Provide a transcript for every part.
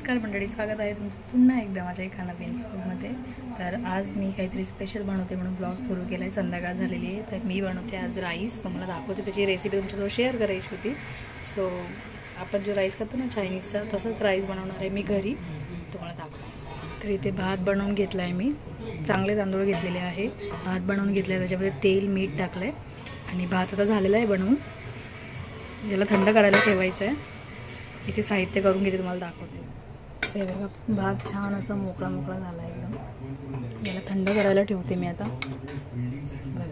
नमस्कार मंडळी स्वागत आहे तुमचं पुन्हा एकदा माझ्या एक नवीन ब्लॉगमध्ये तर आज मी काहीतरी स्पेशल बनवते म्हणून ब्लॉग सुरू केला आहे संध्याकाळ झालेली आहे तर मी बनवते आज राईस तुम्हाला दाखवते त्याची रेसिपी तुमच्यासोबत शेअर करायची होती. सो आपण जो राईस करतो ना चायनीजचा तसंच राईस बनवणार आहे मी घरी. तुम्हाला दाखवते तर इथे भात बनवून घेतला आहे मी. चांगले तांदूळ घेतलेले आहे. भात बनवून घेतला आहे त्याच्यामध्ये तेल मीठ टाकलं आहे आणि भात आता झालेला आहे बनवून. ज्याला थंड करायला ठेवायचं आहे इथे साहित्य करून घेते तुम्हाला दाखवते. हे बघा भात छान असा मोकळा मोकळा झाला एकदम. याला थंड करायला ठेवते मी आता. बघा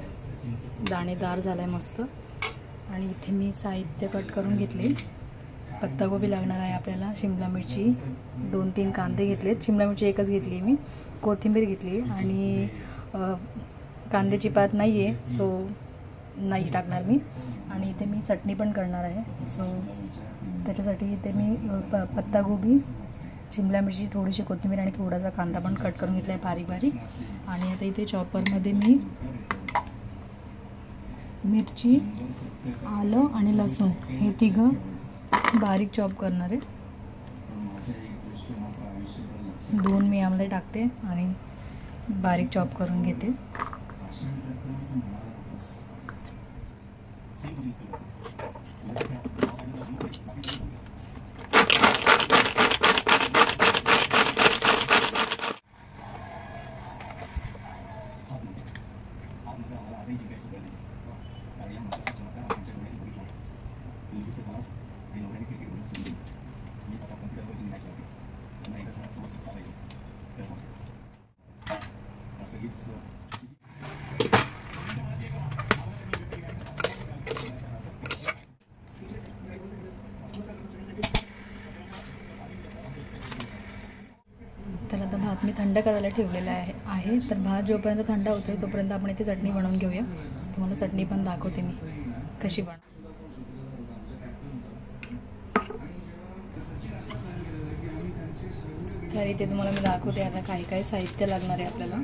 दाणेदार झाला आहे मस्त. आणि इथे मी साहित्य कट करून घेतले. पत्तागोबी लागणार आहे आपल्याला. शिमला मिरची दोन तीन कांदे घेतलेत. शिमला मिरची एकच घेतली मी. कोथिंबीर घेतली. आणि कांद्याची पात नाही आहे सो नाही टाकणार मी. आणि इथे मी चटणी पण करणार आहे. सो त्याच्यासाठी इथे मी प पत्तागोबी शिमला मिरची थोडीशी कोथिंबीर आणि थोडासा कांदा पण कट करून घेतला आहे बारीक बारीक. आणि आता इथे चॉपरमध्ये मी मिरची आलं आणि लसूण. हे तिघं बारीक चॉप करणार आहे. दोन मी यामध्ये टाकते आणि बारीक चॉप करून घेते. तर आता भात मी थंड करायला ठेवलेला आहे आहे. तर भात जोपर्यंत थंड होतो आहे तोपर्यंत आपण इथे चटणी बनवून घेऊया. तुम्हाला चटणी पण दाखवते मी कशी बन तर इथे तुम्हाला मी दाखवते. आता काही काही साहित्य लागणार आहे आपल्याला.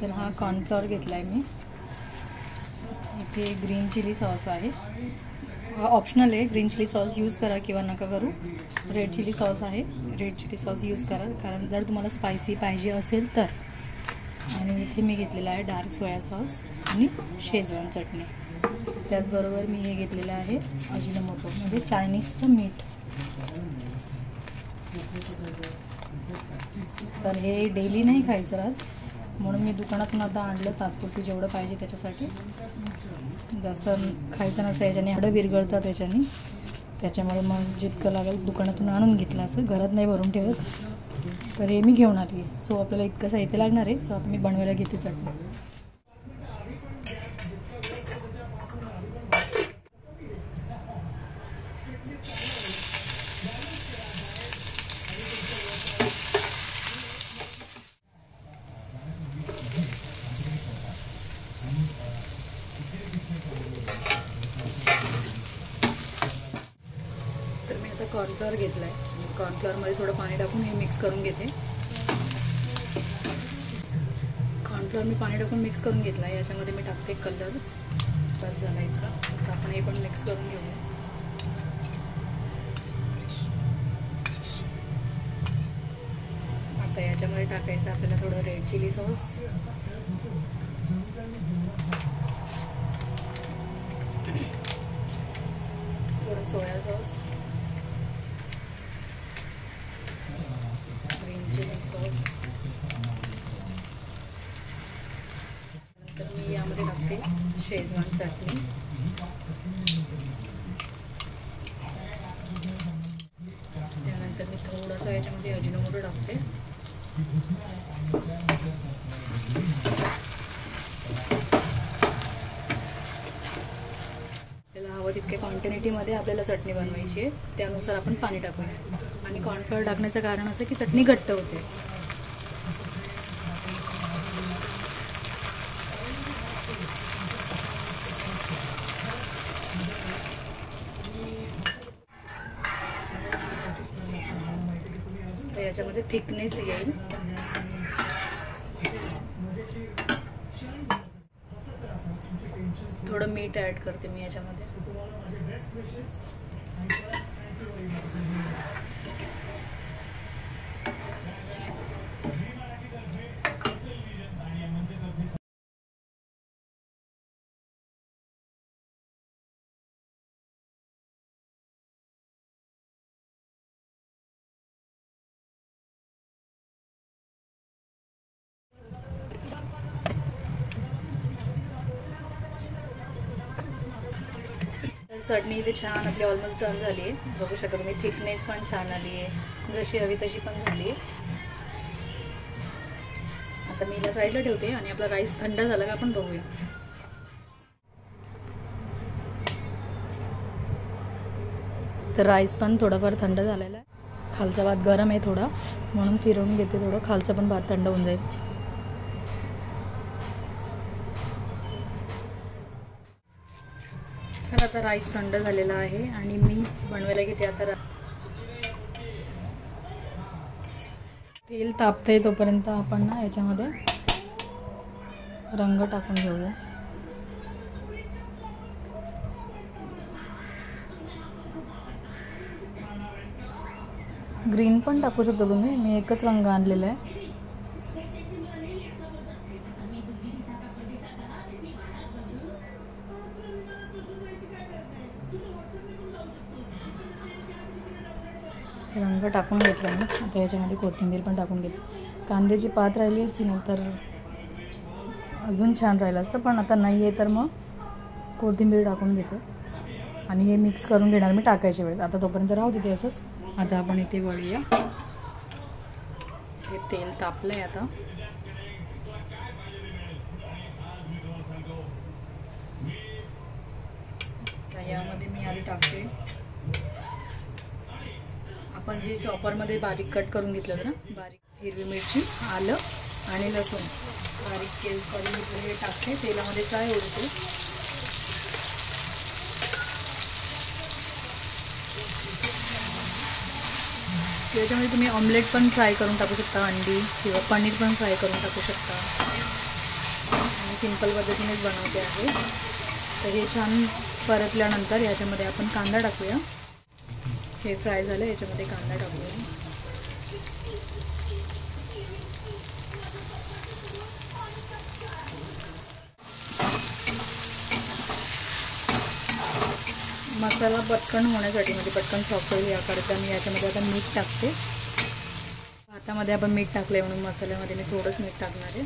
तर हा कॉर्नफ्लॉवर घेतला आहे मी. इथे ग्रीन चिली सॉस आहे. हा ऑप्शनल आहे. ग्रीन चिली सॉस यूज करा किंवा नका करू. रेड चिली सॉस आहे. रेड चिली सॉस यूज करा. कारण जर तुम्हाला स्पायसी पाहिजे असेल तर. आणि इथे मी घेतलेला आहे डार्क सोया सॉस आणि शेजवान चटणी. त्याचबरोबर मी हे घेतलेलं आहे अजिनोमोटो म्हणजे चायनीजचं मीठ. तर हे डेली नाही खायचं राहत. म्हणून मी दुकानातून आता आणलं तात्पुरती जेवढं पाहिजे त्याच्यासाठी. जास्त खायचं नसतं याच्याने हाडं विरगळतात त्याच्याने त्याच्यामुळे मग जितकं लागेल दुकानातून आणून घेतलं असं. घरात नाही भरून ठेवत. तर हे मी घेऊन आली आहे. सो आपल्याला इतकं साहित्य लागणार आहे. सो आता मी बनवायला घेते चटणी. कॉर्नफ्लॉवर घेतला आहे कॉर्नफ्लॉवरमध्ये थोडं पाणी टाकून हे मिक्स करून घेते. कॉर्नफ्लॉवर मी पाणी टाकून मिक्स करून घेतला. आहे याच्यामध्ये मी टाकते कलर बस झाला इतका. आपण हे पण मिक्स करून घेऊया. आता याच्यामध्ये टाकायचं आपल्याला थोडं रेड चिली सॉस थोडं soya sauce green chilli sauce नंतर मी शेजवान चटणी त्यानंतर मी थोडंसं याच्यामध्ये अजिनोमोटो टाकते. आपल्याला हवं तितक्या क्वांटिटीमध्ये आपल्याला चटणी बनवायची आहे. त्यानुसार आपण पाणी टाकूया. आणि कॉर्नफ्लॉवर टाकण्याचं कारण असं की चटणी घट्ट होते. याच्यामध्ये थिकनेस येईल. थोडं मीठ ॲड करते मी याच्यामध्ये. चटणी इथे छान आपली ऑलमोस्ट डन झाली. आहे बघू शकता तुम्ही थिकनेस पण छान आली आहे. जशी हवी तशी पण झाली. आता मी हिला साईडला ठेवते आणि आपला राईस थंड झाला का आपण बघूया. तर राईस पण थोडाफार थंड झालेला आहे. खालचा भात गरम आहे थोडा. म्हणून फिरवून घेते थोडं. खालचा पण भात थंड होऊन जाईल. तर आता राईस थंड झालेला आहे आणि मी बनवायला घेते आता तेल तापतंय तोपर्यंत आपण ना याच्यामध्ये रंग टाकून घेऊया. ग्रीन पण टाकू शकता तुम्ही. मी एकच रंग आणलेला आहे. रंग टाकून घेतला मी आता याच्यामध्ये कोथिंबीर पण टाकून घेतली. कांद्याची पात राहिली असती ना तर अजून छान राहिलं असतं. पण आता नाही आहे तर मग कोथिंबीर टाकून घेते. आणि हे मिक्स करून घेणार मी टाकायच्या वेळेस. आता तोपर्यंत राहू तिथे असंच. आता आपण इथे वळूया. ते तेल तापलं आहे आता तर यामध्ये मी आधी टाकते. आपण जे चॉपरमध्ये बारीक कट करून घेतलं होतं ना बारीक हिरवी मिरची आलं आणि लसूण. बारीक केल करून घेतलं हे टाकते. तेलामध्ये काय होते त्याच्यामध्ये तुम्ही ऑमलेट पण फ्राय करून टाकू शकता अंडी किंवा पनीर पण फ्राय करून टाकू शकता. आणि सिंपल पद्धतीनेच बनवते आहे. तर हे छान परतल्यानंतर याच्यामध्ये आपण कांदा टाकूया. हे फ्राय झालं याच्यामध्ये कांदा टाकूया मसाला पटकन होण्यासाठी म्हणजे पटकन सॉफ्ट होईल याकरता मी याच्यामध्ये आता मीठ टाकते. भातामध्ये आपण मीठ टाकलं आहे म्हणून मसाल्यामध्ये मी थोडंच मीठ टाकणार आहे.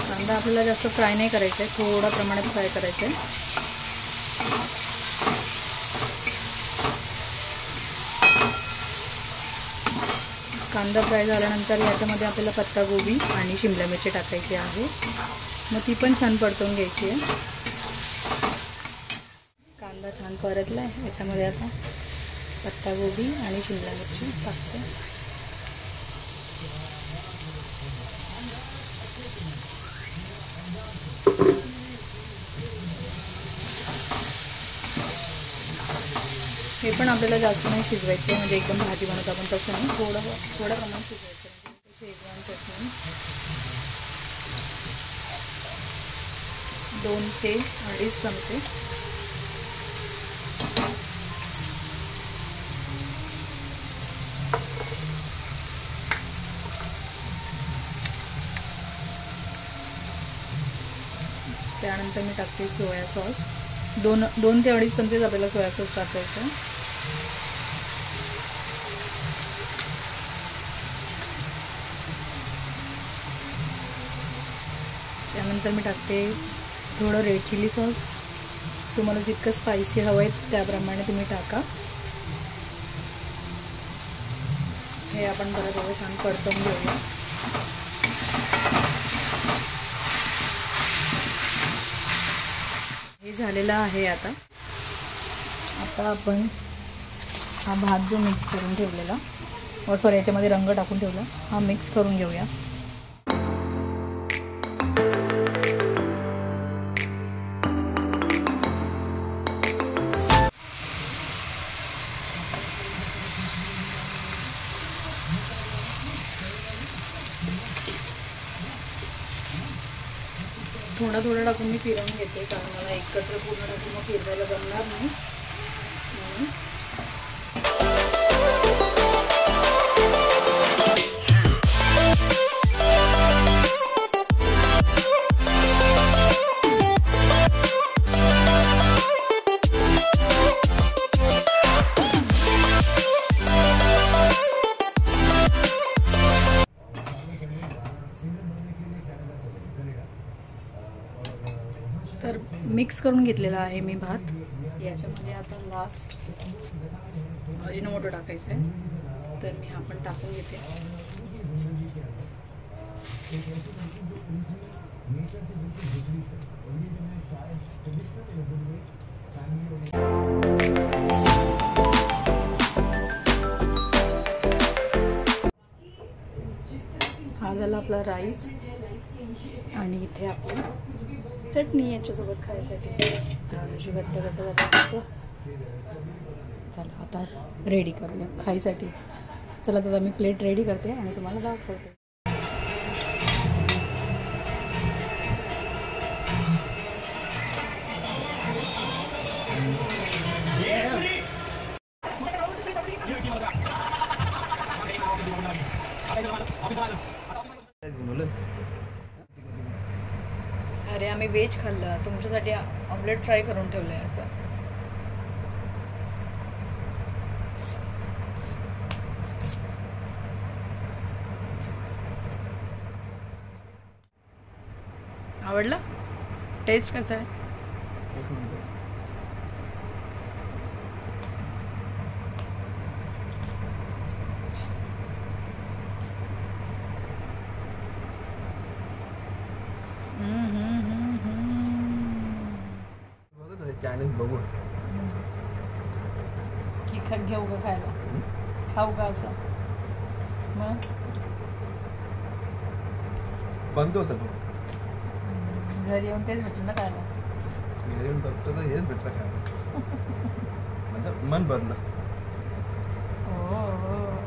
कांदा आपल्याला जास्त फ्राय नाही करायचा आहे थोड्या प्रमाणात फ्राय करायचं आहे कांदा फ्राय झाल्यानंतर याच्यामध्ये आपल्याला पत्तागोबी आणि शिमला मिरची टाकायची आहे. मग ती पण छान परतवून घ्यायची आहे. कांदा छान परतला आहे याच्यामध्ये आता पत्तागोबी आणि शिमला मिरची टाकते. पण आपल्याला जास्त नाही शिजवायचं म्हणजे एकदम भाजी बनवत आपण तसं नाही. थोडं थोडं प्रमाणात शिजवायचं म्हणजे शेजवान चटणी दोन ते अडीच चमचे. त्यानंतर मी टाकते सोया सॉस. दोन दोन ते अडीच चमचेच आपल्याला सोया सॉस टाकायचं. त्यानंतर मी टाकते थोडं रेड चिली सॉस. तुम्हाला जितकं स्पायसी हवं आहे त्याप्रमाणे तुम्ही टाका. हे आपण परत एवढं छान परतवून घेऊया. हे झालेलं आहे आता. आता आपण हा भात जो मिक्स करून ठेवलेला सॉरी याच्यामध्ये रंग टाकून ठेवला हा मिक्स करून घेऊया. थोडं थोडं टाकून मी फिरवून घेते कारण मला एकत्र पूर्ण टाकून मग फिरवायला जमणार नाही. मिक्स करून घेतलेला आहे मी भात. याच्यामध्ये आता लास्ट अजिनोमोटो टाकायचं आहे तर मी हा पण टाकून घेते. हा झाला आपला राईस आणि इथे आपण चटणी याच्यासोबत खायसाठी. अशी घट्ट घट्ट घट्ट हो. चला आता रेडी करूया खायसाठी. चला तर मी प्लेट रेडी करते आणि तुम्हाला दाखवते. अरे आम्ही वेज खाल्लं. तुमच्यासाठी ऑमलेट फ्राय करून ठेवलं आहे असं. आवडलं? टेस्ट कसं आहे? चायनीज बघून. की खा घेऊ का खायला? खाऊ का असं? मग? बंद होतं घरी येऊन तेच भेटलं ना खायला. घरी येऊन बघतो तर हेच भेटलं खायला. म्हणजे मन भरलं. हो हो.